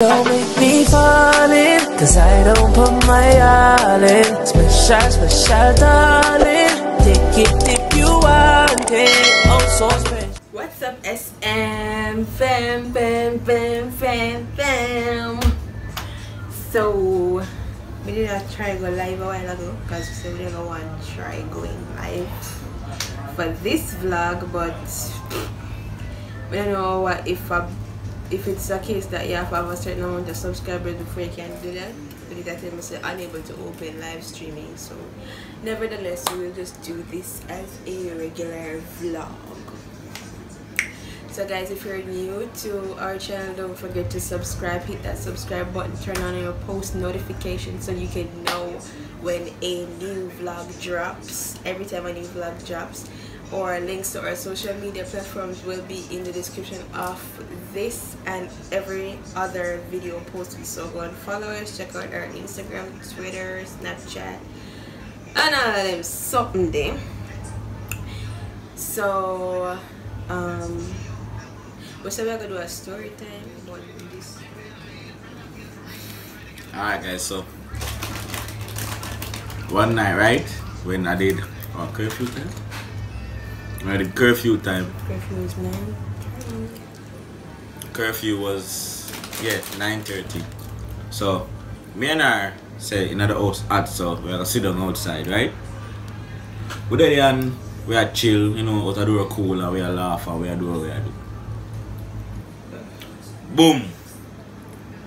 Don't make me fall in, cause I don't put my all in. Special, special darling. Take it if you want it. Oh, so special. What's up, SM? Fam, fam, fam, fam, fam. So, we did not try go live a while ago because we said we never want to try going live for this vlog, but we don't know what if I, if it's a case that you have to have a certain amount of subscribers before you can do that. That time was unable to open live streaming, so nevertheless, we will just do this as a regular vlog. So guys, if you're new to our channel, don't forget to subscribe. Hit that subscribe button. Turn on your post notifications so you can know when a new vlog drops. Every time a new vlog drops. Or links to our social media platforms will be in the description of this and every other video posted. So go and follow us. Check out our Instagram, Twitter, Snapchat, and all of them something. So, um, we said we're gonna do a story time this. Alright guys, so one night, right? When I did our curfew time. I did curfew time. Curfew is nine. Curfew was yeah, 9.30. So me and her say in the house hot so we are sit down outside, right? We there and we are chill, you know, out of the cool and we are laugh and we are do what we are do. Boom!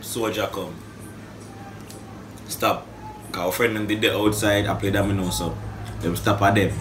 Soldier come. Stop. Cause our friend them did the outside, I play them know so. Them stop at them.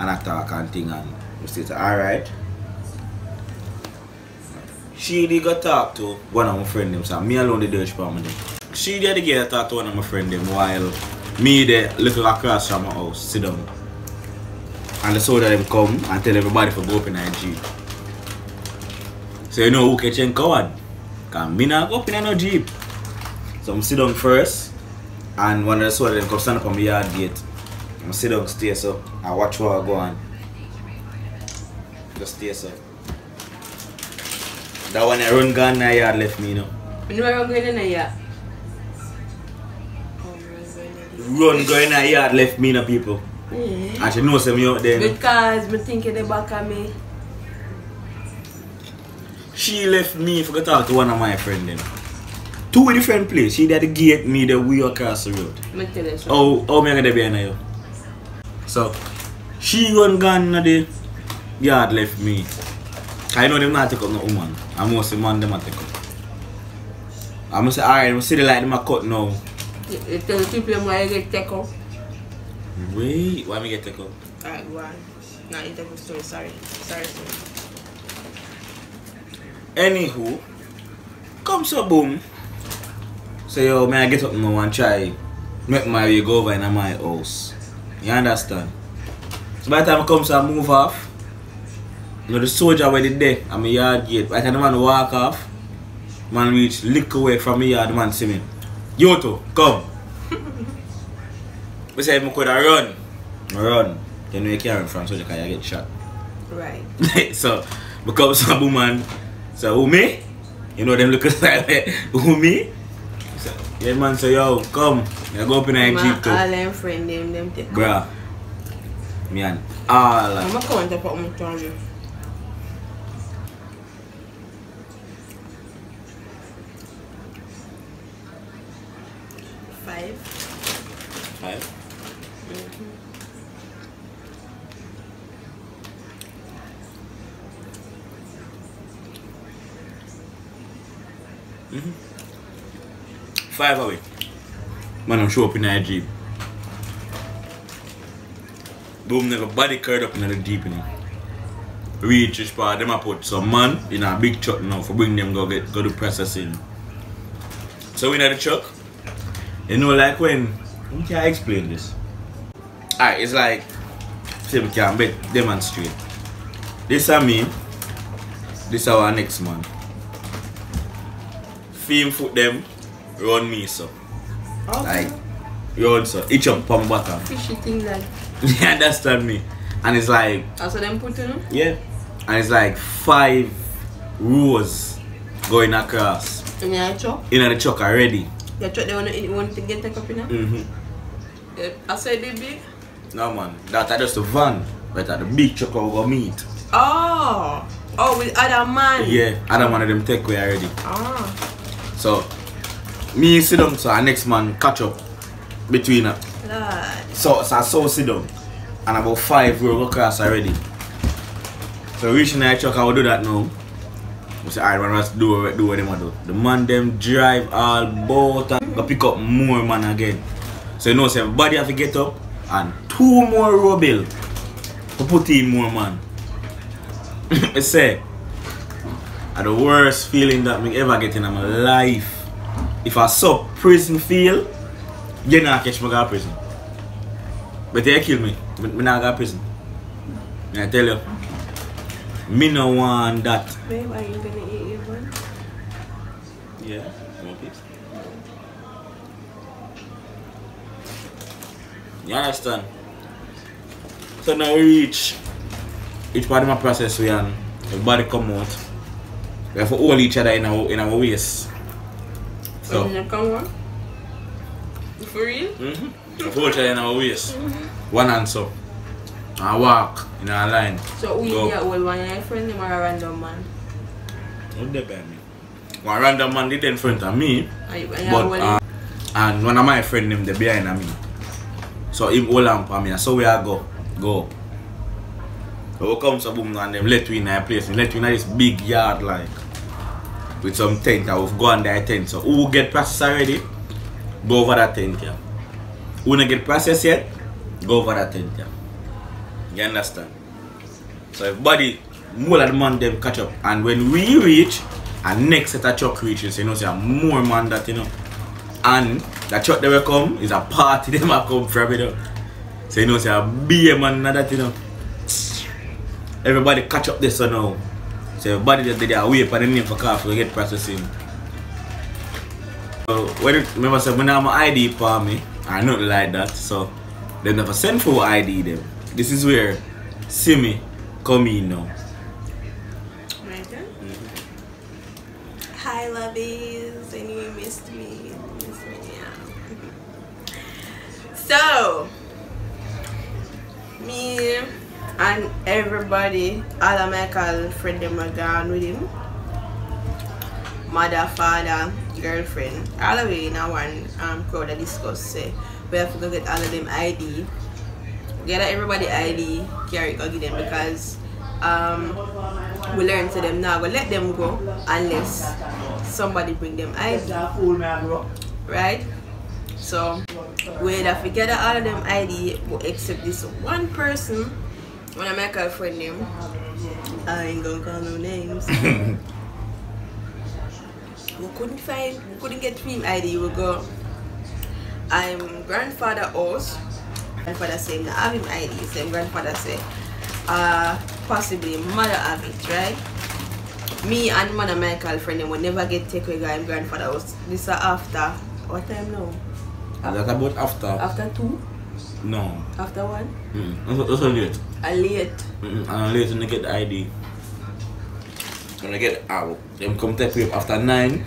And I talk and thing and we say, alright. She did go talk to one of my friend them, so me alone the Dutch family. She did get talk to one of my friend them while me the little across from my house, sit down. And the soldier them come and tell everybody for go up in jeep. So you know who can change coward? Cause me not go up in no jeep. So I'm sit down first and one of the soldiers them come stand up on my yard gate. I'm sit down stay so I watch what I go on. Just stay so. That one I run gun na yard left me you know. You were going in there, Run go in a yard left me no people. yeah. And she know say me out there. you know. Because me thinking the back of me. She left me for go talk to one of my friend them. Two different place. She did the gate me the way across the road. Me tell you so. Oh, oh, me gonna be behind you. So, she run gun na the yard left me. I know them not take up no woman. I most the man them a take up. I'm gonna say, alright, I'm see the light them a cut now. Tell the people why you get take out. Wait, why me get take up? Alright, go on. Not you take a story, sorry. Sorry, sorry. Anywho, come so boom. So yo, may I get up now and try make my way go over in my house. You understand? So by the time I come, so I move off. You know, the soldier where they there at my yard gate. By the time the man walk off, man reach lick away from me yard, the man see me. Yoto, come. we say, I could have run. Run. Then we can't run from soldier because you get shot. Right. so, because some woman, so who me? You know, them look aside, who me? Yeah man say yo come you go up in a Ma, jeep too. all them friend them, them take. Bruh. Me and all I'm going to put my tongue. Five. Five. Mhm. Five away. Man, I'm show up in a jeep. Boom, never body curled up in the jeep, you know. Reach this part, them I put some man in a big truck now for bring them go get go do processing. So we in the truck, you know, like when how can I explain this? Alright, it's like say we can demonstrate. This are me, this our next man. Film foot them, run me so. Okay. Like run so. Each up on bottom. Fishy thing like. you understand me? And it's like Also them put in Yeah. And it's like five rows going across. And yeah, chop. in the truck already. You chop they want to want to get take up in there. Mm-hmm. Yeah. I said they big. No man, that just the van, but at the big truck we go meet. Oh. Oh, with other man. Yeah, other one of them take away already. Ah. So Me sit down, so our next man catch up between us. So, so I saw sit down. And about five, we go across already. So reaching that truck, I will do that now. We say, alright, man, let's do what, do what they want to do. The man them drive all boat and go pick up more man again. So you know, say, everybody have to get up and two more rubble to put in more man. I say, the worst feeling that me ever get in my life. If I saw prison feel, you not catch me go to prison. But they kill me. Me, me not go to prison. I tell you. Me no want that. Babe, are you gonna eat your one? Yeah, one piece. You understand? So now we reach each part of my process we and everybody come out. We have to hold each other in our in our waist. So. So you come on? For real? mm-hmm. we have to hold each in our waist. One hand so. And walk in a line. So who Go. you the old one? Your friend him or a random man? Don't depend me. One random man did in front of me. Are you, are you But uh, and one of my friend them the behind of me. So him hold on for me. So we are go. Go. So we come so boom and them let we in a place. Let we in this big yard like with some tent. I will go on their tent. So who get processed already? Go over that tent yeah. Who not get processed yet? Go over that tent yeah. You understand? So everybody more the man them catch up and when we reach and next set of truck reaches, you know, say more man that you know. And the truck they will come is a party them have come from you know. So you know say a be a man and that you know. Everybody catch up this so now. So everybody just did their wait for the name for car to get processing. So when it, remember say when I have my ID for me, I not like that. So they never send for ID them. This is where Simi come in now. Hi, lovies. And you missed me. Missed me, yeah. So, me and everybody, all of my call friend them are gone with him. Mother, father, girlfriend, all of it in a one um, crowd that discuss say we have to go get all of them ID. Get everybody ID, carry go give them because um, we learn to them now. We let them go unless somebody bring them ID, right? So we have to gather all of them ID except this one person. When I make a friend name, I ain't gonna call no names. we couldn't find, we couldn't get him ID. We go. I'm grandfather house. Grandfather say I have him ID. Same grandfather say, uh, possibly mother have it, right? Me and mother Michael friend them will never get take away guy grandfather house. This is after what time now? Is that about after? After two? No. After one? Mm. That's, that's not late. A late. Mm-mm. I'm late when I get the ID. When I get out, them come take me up after 9.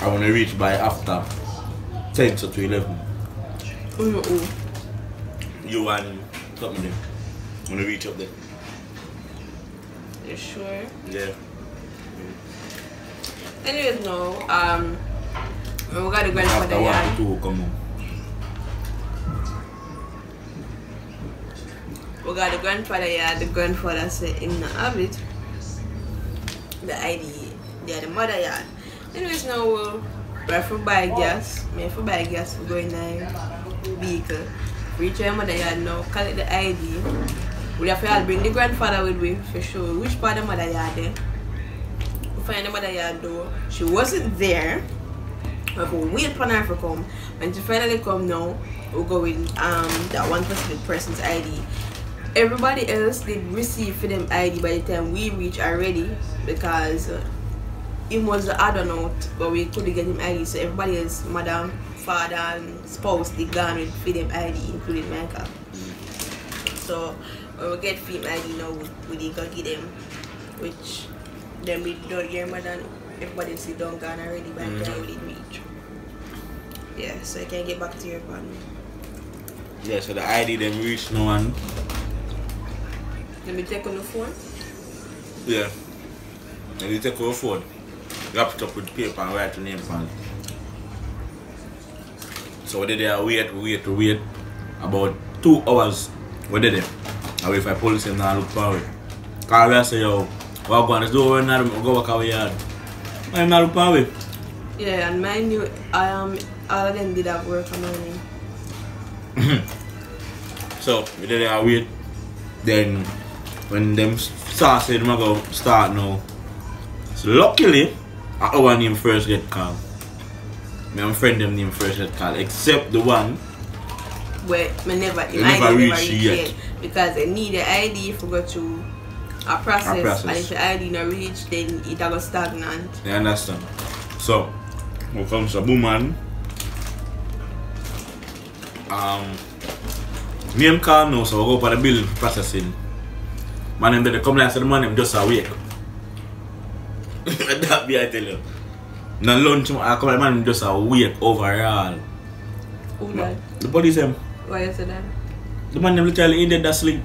I want to reach by after 10 to 11. Mm -mm. You and something there. want to reach up there. You sure? Yeah. Anyways, no. Um, we got the After grandfather 1 yard. to 2 come on. We got the grandfather yard. The grandfather said him not have it. The ID. Yeah, the mother yard. Anyways, now uh, we have to buy gas. Me to buy gas. We go in the vehicle. Reach your mother yard now. Collect the ID. We have to bring the grandfather with me for sure. Which part of mother yard there? We find the mother yard door. She wasn't there. We have to wait for her to come. When she finally come now, we go in um that one specific person's ID. Everybody else did receive for them ID by the time we reach already because uh, him was the other note, but we couldn't get him ID. So everybody else, madam, father, and spouse, they gone with for them ID, including Michael. So when we get film ID now, we, we did go get them, which then we don't hear more than everybody sit down gone already by the time we reach. Yeah, so you can get back to your van. Yeah, so the ID them reach no one. Let me take on the phone. Yeah. And you take your phone, wrap it up with paper and write your name on it. So we did there wait, wait, wait. About two hours we did it. And wait for police and now look for it. Cause we say yo, what going, let's do it now, go back our yard. I'm not look for it. Yeah, and mind you, um, all of them did have work for morning. So we did there wait. Then when them start saying them go start now. So luckily I our name first get called. My friend them name first get called. Except the one Where me never, never never reach yet. yet. Because they need the ID for go to a process, A process. and if the ID not reach, then it go stagnant. You understand? So, when comes to woman, um, name call now, so we go for the bill processing. Man, them they come like say the man them just awake. that be I tell you. Now lunch, ah, I come like man them just awake eh, overall. Who that? The police them, Why you say that? the man them literally in there that sleep.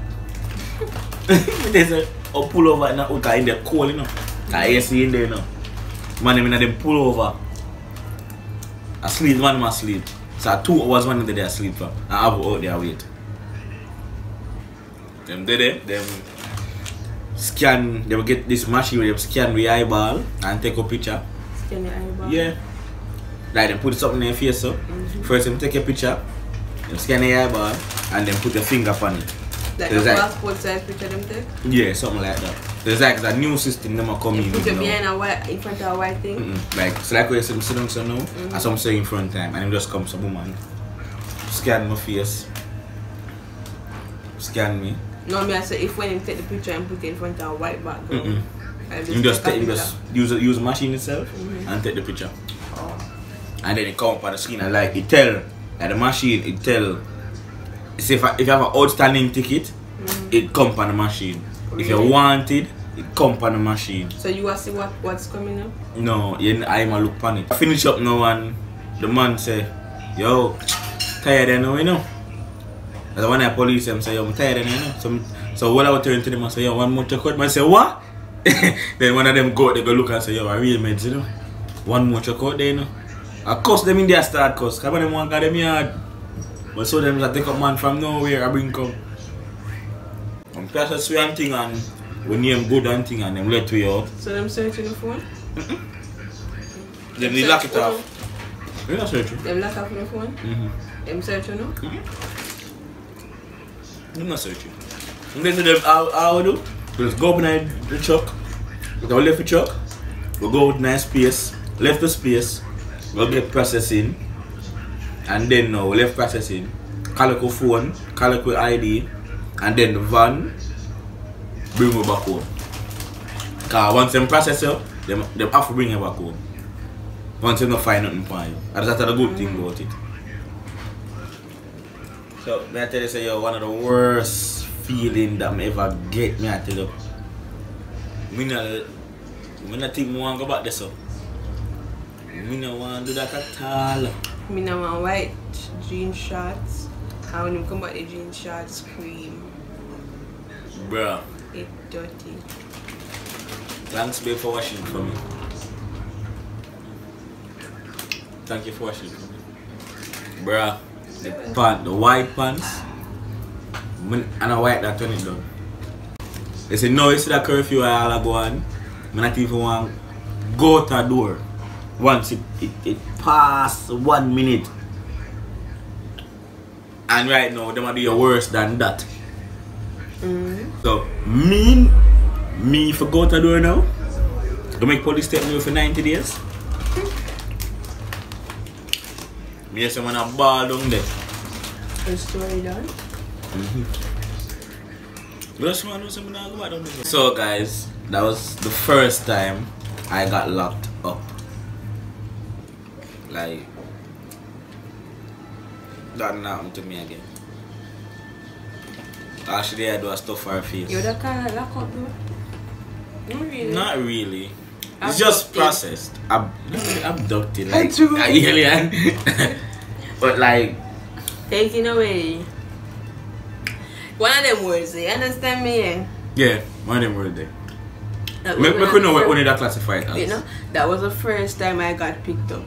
they say, oh pull over and now, oh, in there cold, you know. Cause AC in there, you know. Man them in there them pull over. Asleep, man them asleep. So two hours man them there asleep for. I have out there wait. Them did it, them scan, they will get this machine where they scan the eyeball and take a picture. Scan your eyeball. Yeah. Like they put something in your face so. Mm-hmm. First them take a picture, them scan the eyeball, and then put your finger on it. Like There's the like- passport size picture them take. Yeah, something like that. There's like a new system them are coming You put it now. behind a white, in front of a white thing. Mm-mm. Like, so like where you see them sit down so now, and some say in front time, and him just come some woman, scan my face, scan me. No, me I say if when him take the picture and put it in front of a white background. Mm-mm. and You just take you just use use machine itself Mhm. and take the picture, Oh. and then it come up on the screen and like it tell, like the machine it tell. Say if, I- if you have an outstanding ticket, Mhm. it come on the machine. If you Really? want it, it come on the machine. So you will see what what's coming up. No, you, I'm a look pan it. I finish up now and the man say, yo, tired now, you know. And when I police him say, yo, I'm tired you know. So, so when I would turn to them and say, yo, one more out, man say, what? then one of them go, they go look and say, yo, I real meds, you know. One more out there, you know. I cuss them in their start cuss, because them want got them yard. But so them just take up man from nowhere, I bring come. I'm process we and thing and we name good and thing and them let we out. So them searching the phone. Then they lock it off. We're not searching. Them lock off the phone. Mm-hmm. Them searching no. I'm not searching. Them, how, how we do? Just go up in the. With our left truck. We go with nice space. Left the space. We'll get processing. And then now left processing. Calico phone. Calico ID. And then the van. Bring me back home. Cause once them process you, them, them have to bring you back home. Once them not find nothing for that's the good thing about it. So, may I tell you, say, yo, one of the worst feeling that me ever get, me I tell you. Me not, me not think me want to go back there, so. Me not want do that at all. Me now want white jean shorts. And when him come back the jean shorts cream. Bruh, It dirty. thanks babe for washing for me. Thank you for washing for me. Bruh, the pant, the white pants, and I white that turn it down. They say, no, it's that curfew I all go on. Me not even want go to the door. Once it, it, it pass one minute. And right now, them are doing worse than that. Mm. So, me, me I go to the door now, to make police take me for 90 days. Me say man a ball down there. The story done. But that's I know say me nah go back down. So guys, that was the first time I got locked up. Like that didn't happen to me again. Actually I do a stuff for her face. You're the car lock up though? Not really. Not really. It's just processed. Ab- abducted, like alien. but like taking away. One of them words, you understand me? Yeah, yeah one of them words eh. there. Like, we we could know what only that classified as. You know, that was the first time I got picked up.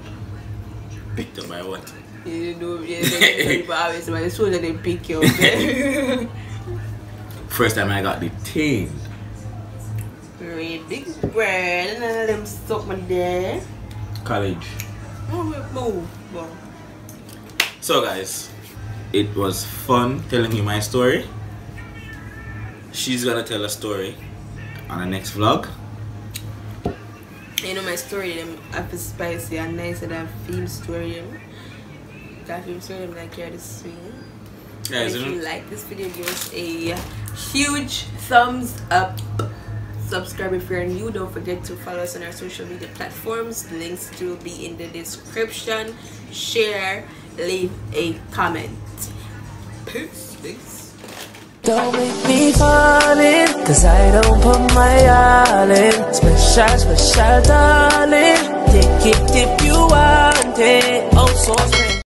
Picked up by what? You know, yeah, people always say, so that they pick you up. Eh? first time I got detained. Very big brand, of them stuck my there. College. Oh, move. So guys, it was fun telling you my story. She's gonna tell a story on the next vlog. You know my story them have a spicy and nice and I film story. Um, that film story them like you're the swing. Guys, if you like this video, give us a huge thumbs up. Subscribe if you're new. Don't forget to follow us on our social media platforms. Links will be in the description. Share, leave a comment. Peace. Peace. Don't make me fall in, cause I don't put my all in. Special, special darling. Take it if you want it. Oh,